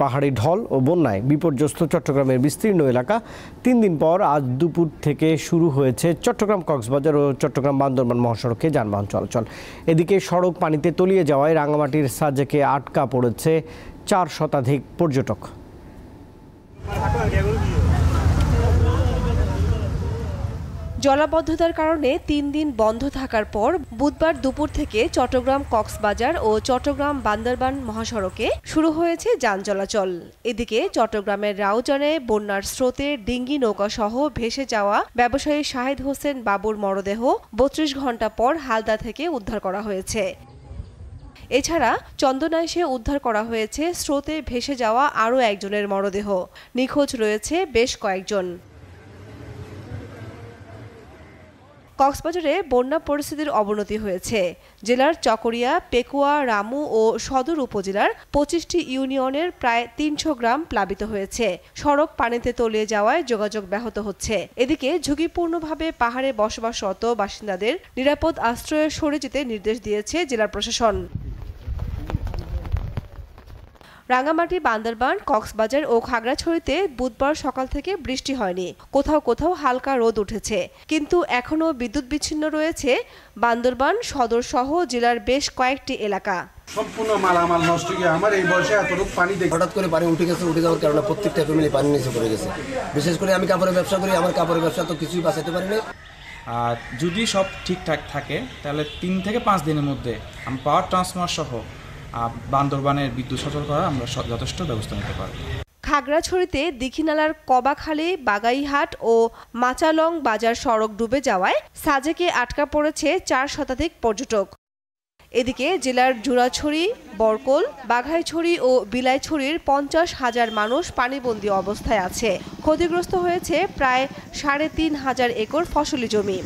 পাহাড়ি ঢল ও বন্যায় বিপর্যস্ত চট্টগ্রামের বিস্তীর্ণ এলাকা। তিন দিন পর আজ দুপুর থেকে শুরু হয়েছে চট্টগ্রাম কক্সবাজার ও চট্টগ্রাম বান্দরবান মহাসড়কে যানবাহন চলাচল। এদিকে সড়ক পানিতে তলিয়ে যাওয়ায় রাঙামাটির সাজেকে আটকা পড়েছে চার শতাধিক পর্যটক। জলাবদ্ধতার কারণে তিন দিন বন্ধ থাকার পর বুধবার দুপুর থেকে চট্টগ্রাম কক্সবাজার ও চট্টগ্রাম বান্দরবান মহাসড়কে শুরু হয়েছে যান চলাচল। এদিকে চট্টগ্রামের রাউজানে বন্যার স্রোতে ডিঙ্গি নৌকা সহ ভেসে যাওয়া ব্যবসায়ী শাহিদ হোসেন বাবুর মরদেহ বত্রিশ ঘণ্টা পর হালদা থেকে উদ্ধার করা হয়েছে। এছাড়া চন্দনাইশে উদ্ধার করা হয়েছে স্রোতে ভেসে যাওয়া আরও একজনের মরদেহ। নিখোঁজ রয়েছে বেশ কয়েকজন। কক্সবাজারে বন্যা পরিস্থিতির অবনতি হয়েছে। জেলার চকরিয়া, পেকুয়া, রামু ও সদর উপজেলার পঁচিশটি ইউনিয়নের প্রায় তিনশো গ্রাম প্লাবিত হয়েছে। সড়ক পানিতে তলিয়ে যাওয়ায় যোগাযোগ ব্যাহত হচ্ছে। এদিকে ঝুঁকিপূর্ণভাবে পাহাড়ে বসবাসরত বাসিন্দাদের নিরাপদ আশ্রয়ে সরে যেতে নির্দেশ দিয়েছে জেলা প্রশাসন। রাঙামাটি বান্দরবান কক্সবাজার ও খাগড়াছড়িতে বুধবার সকাল থেকে বৃষ্টি হয়নি। কোথাও কোথাও হালকা রোদ উঠেছে। কিন্তু এখনও বিদ্যুৎ বিচ্ছিন্ন রয়েছে। বান্দরবান সদর সহ জেলার বেশ কয়েকটি এলাকা। সম্পূর্ণ মালামাল নষ্ট গিয়ে আমার এই বয়সে এতটুকু পানি দেখি হঠাৎ করে পানি উঠে গেছে উঠে যাওয়ার কারণে প্রত্যেকটা ফ্যামিলি পানির নিচে পড়ে গেছে। বিশেষ করে আমি কাপড়ের ব্যবসা করি আমার কাপড়ের ব্যবসা তো কিছুই বাঁচাতে পারি না আর যদি সব ঠিকঠাক থাকে তাহলে তিন থেকে পাঁচ দিনের মধ্যে আমি পাওয়ার ট্রান্সফার সহ বান্দরবানের বিদ্যুৎ সচল করার আমরা যথেষ্ট ব্যবস্থা নিতে পারব। খাগড়াছড়িতে দীঘিনালার কবাখালী, বাগাইহাট ও মাচালং বাজার সড়ক ডুবে যাওয়ায় সাজেকে আটকা পড়েছে চার শতাধিক পর্যটক। এদিকে জেলার জুরাছড়ি বরকল, বাঘাইছড়ি ও বিলাইছড়ির পঞ্চাশ হাজার মানুষ পানিবন্দী অবস্থায় আছে। ক্ষতিগ্রস্ত হয়েছে প্রায় সাড়ে তিন হাজার একর ফসলি জমি।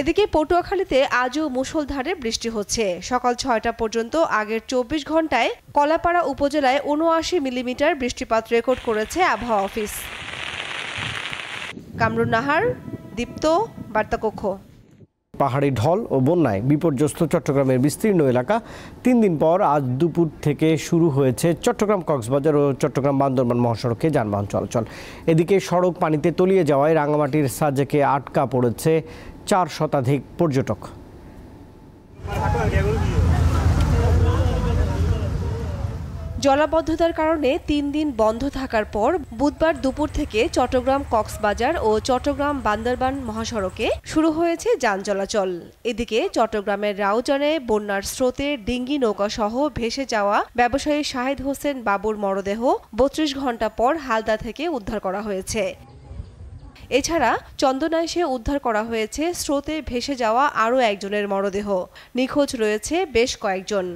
এদিকে পটুয়াখালীতে আজও মুষলধারে বৃষ্টি হচ্ছে। সকাল ছয়টা পর্যন্ত আগের চব্বিশ ঘন্টায় কলাপাড়া উপজেলায় উনআশি মিলিমিটার বৃষ্টিপাত রেকর্ড করেছে আবহাওয়া অফিস। কামরুন নাহার, দীপ্ত, বার্তাকক্ষ। পাহাড়ি ঢল ও বন্যায় বিপর্যস্ত চট্টগ্রামের বিস্তীর্ণ এলাকা। তিন দিন পর আজ দুপুর থেকে শুরু হয়েছে চট্টগ্রাম কক্সবাজার ও চট্টগ্রাম বান্দরবান মহাসড়কে যানবাহন চলাচল। এদিকে সড়ক পানিতে তলিয়ে যাওয়ায় রাঙামাটির সাজেকে আটকা পড়েছে চার শতাধিক পর্যটক। জলাবদ্ধতার কারণে তিন দিন বন্ধ থাকার পর বুধবার দুপুর থেকে চট্টগ্রাম কক্সবাজার ও চট্টগ্রাম বান্দরবান মহাসড়কে শুরু হয়েছে যান চলাচল। এদিকে চট্টগ্রামের রাউজানে বন্যার স্রোতে ডিঙ্গি নৌকা সহ ভেসে যাওয়া ব্যবসায়ী শাহেদ হোসেন বাবুর মরদেহ বত্রিশ ঘণ্টা পর হালদা থেকে উদ্ধার করা হয়েছে। এছাড়া চন্দনাইশে উদ্ধার করা হয়েছে স্রোতে ভেসে যাওয়া আরও একজনের মরদেহ। নিখোঁজ রয়েছে বেশ কয়েকজন।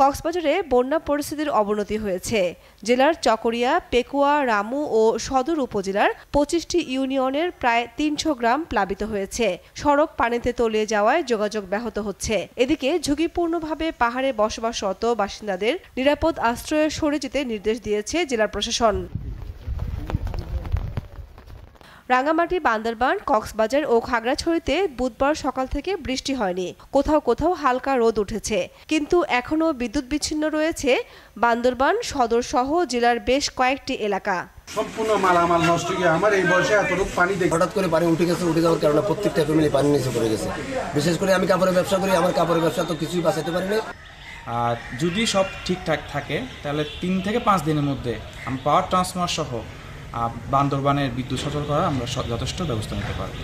কক্সবাজারে বন্যা পরিস্থিতির অবনতি হয়েছে। জেলার চকরিয়া, পেকুয়া, রামু ও সদর উপজেলার পঁচিশটি ইউনিয়নের প্রায় তিনশো গ্রাম প্লাবিত হয়েছে। সড়ক পানিতে তলিয়ে যাওয়ায় যোগাযোগ ব্যাহত হচ্ছে। এদিকে ঝুঁকিপূর্ণভাবে পাহাড়ে বসবাসরত বাসিন্দাদের নিরাপদ আশ্রয়ে সরে যেতে নির্দেশ দিয়েছে জেলা প্রশাসন। রাঙামাটি বান্দরবান কক্সবাজার ও খাগড়াছড়িতে বুধবার সকাল থেকে বৃষ্টি হয়নি। কোথাও কোথাও হালকা রোদ উঠেছে। কিন্তু এখনও বিদ্যুৎ বিচ্ছিন্ন রয়েছে। বান্দরবান সদর সহ জেলার বেশ কয়েকটি এলাকা। সম্পূর্ণ মালামাল নষ্ট গিয়ে আমার এই বয়সে এতটুকু পানি দেখি হঠাৎ করে পানি উঠে গেছে উঠে যাওয়ার কারণে প্রত্যেকটা ফ্যামিলি পানির নিচে পড়ে গেছে। বিশেষ করে আমি কাপড়ের ব্যবসা করি আমার কাপড়ের ব্যবসা তো কিছুই বাঁচাতে পারি না আর যদি সব ঠিকঠাক থাকে তাহলে তিন থেকে পাঁচ দিনের মধ্যে আমি পাওয়ার ট্রান্সফার সহ বান্দরবানের বিদ্যুৎ সচল করার আমরা যথেষ্ট ব্যবস্থা নিতে পারব।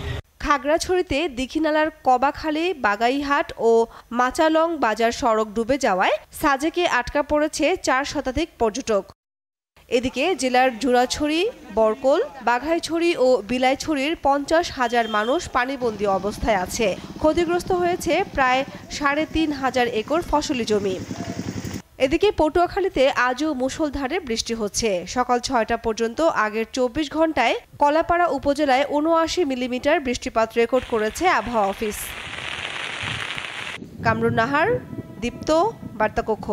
খাগড়াছড়িতে দীঘিনালার কবাখালী, বাগাইহাট ও মাচালং বাজার সড়ক ডুবে যাওয়ায় সাজেকে আটকা পড়েছে চার শতাধিক পর্যটক। এদিকে জেলার জুরাছড়ি, বরকল, বাঘাইছড়ি ও বিলাইছড়ির পঞ্চাশ হাজার মানুষ পানিবন্দী অবস্থায় আছে। ক্ষতিগ্রস্ত হয়েছে প্রায় সাড়ে তিন হাজার একর ফসলি জমি। এদিকে পটুয়াখালীতে আজও মুষলধারে বৃষ্টি হচ্ছে। সকাল ছয়টা পর্যন্ত আগের চব্বিশ ঘন্টায় কলাপাড়া উপজেলায় উনআশি মিলিমিটার বৃষ্টিপাত রেকর্ড করেছে আবহাওয়া অফিস। কামরুন নাহার, দীপ্ত, বার্তাকক্ষ।